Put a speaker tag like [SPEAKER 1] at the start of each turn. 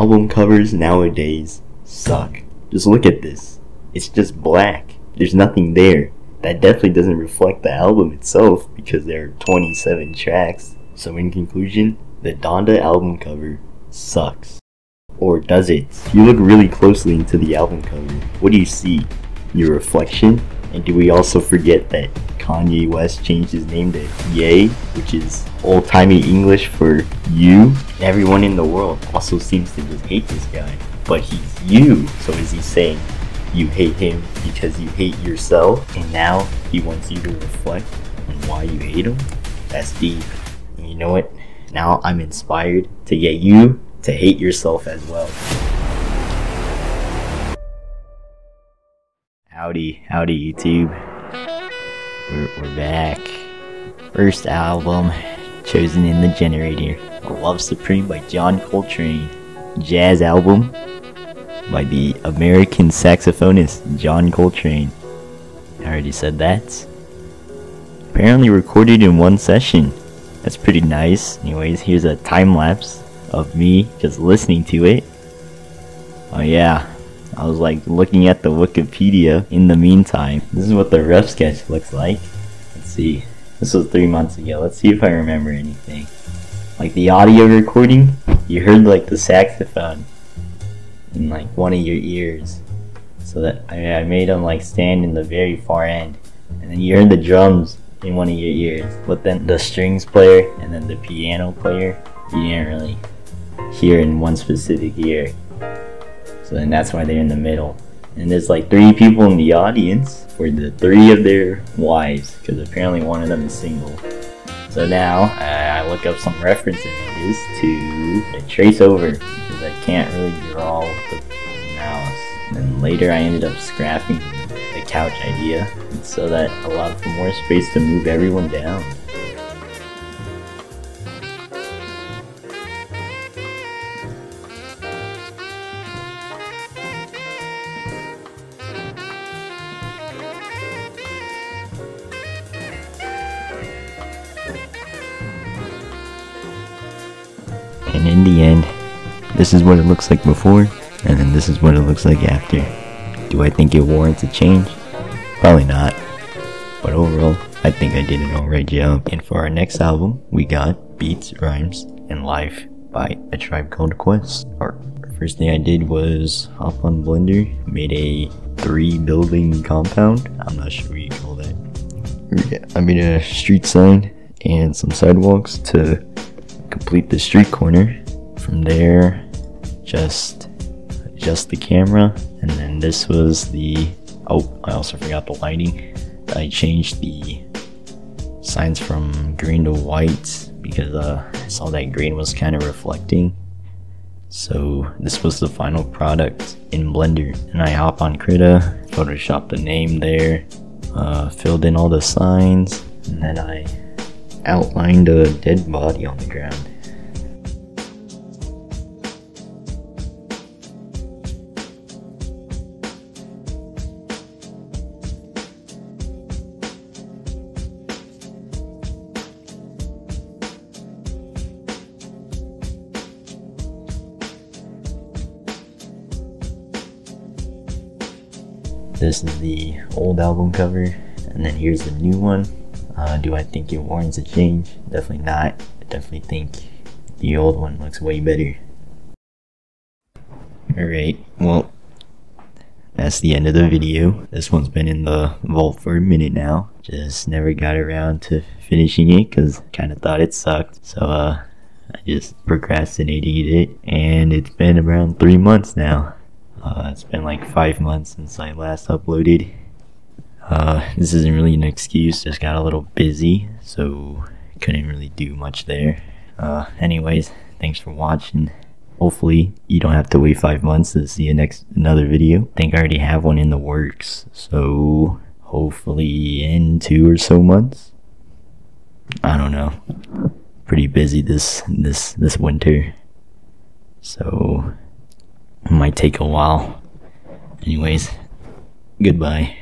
[SPEAKER 1] album covers nowadays suck. Just look at this. It's just black. There's nothing there. That definitely doesn't reflect the album itself because there are 27 tracks. So in conclusion, the Donda album cover sucks. Or does it? You look really closely into the album cover, what do you see? Your reflection? And do we also forget that Kanye West changed his name to Ye, which is old timey English for you? Everyone in the world also seems to just hate this guy. But he's you, so is he saying you hate him because you hate yourself? And now he wants you to reflect on why you hate him? That's deep. And you know what? Now I'm inspired to get you to hate yourself as well. Howdy, howdy YouTube. We're, we're back. First album chosen in the generator. Love Supreme by John Coltrane. Jazz album by the American saxophonist John Coltrane. I already said that. Apparently recorded in one session. That's pretty nice. Anyways, here's a time lapse of me just listening to it. Oh yeah, I was like looking at the Wikipedia in the meantime. This is what the rough sketch looks like. Let's see. This was three months ago. Let's see if I remember anything. Like the audio recording, you heard like the saxophone in like one of your ears. So that I, I made them like stand in the very far end. And then you heard the drums in one of your ears. But then the strings player and then the piano player, you didn't really hear in one specific ear. So then that's why they're in the middle. And there's like three people in the audience for the three of their wives, because apparently one of them is single. So now I look up some reference images to trace over because I can't really draw with the mouse. And later I ended up scrapping the couch idea so that allowed for more space to move everyone down. In the end, this is what it looks like before, and then this is what it looks like after. Do I think it warrants a change? Probably not. But overall, I think I did an alright job. And for our next album, we got Beats, Rhymes, and Life by A Tribe Called Quest. Our first thing I did was hop on Blender, made a three building compound. I'm not sure what you call that. Yeah, I made a street sign and some sidewalks to complete the street corner. From there, just adjust the camera, and then this was the. Oh, I also forgot the lighting. I changed the signs from green to white because uh, I saw that green was kind of reflecting. So this was the final product in Blender, and I hop on Krita, Photoshop the name there, uh, filled in all the signs, and then I outlined a dead body on the ground. This is the old album cover, and then here's the new one. Uh, do I think it warrants a change? Definitely not. I definitely think the old one looks way better. Alright, well, that's the end of the video. This one's been in the vault for a minute now. Just never got around to finishing it because kind of thought it sucked. So, uh, I just procrastinated it, and it's been around three months now. Uh, it's been like five months since I last uploaded. Uh, this isn't really an excuse, just got a little busy, so couldn't really do much there. Uh, anyways, thanks for watching. Hopefully, you don't have to wait five months to see a next another video. I think I already have one in the works, so hopefully in two or so months. I don't know. Pretty busy this this this winter, so it might take a while. Anyways, goodbye.